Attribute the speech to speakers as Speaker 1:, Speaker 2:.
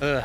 Speaker 1: Ugh.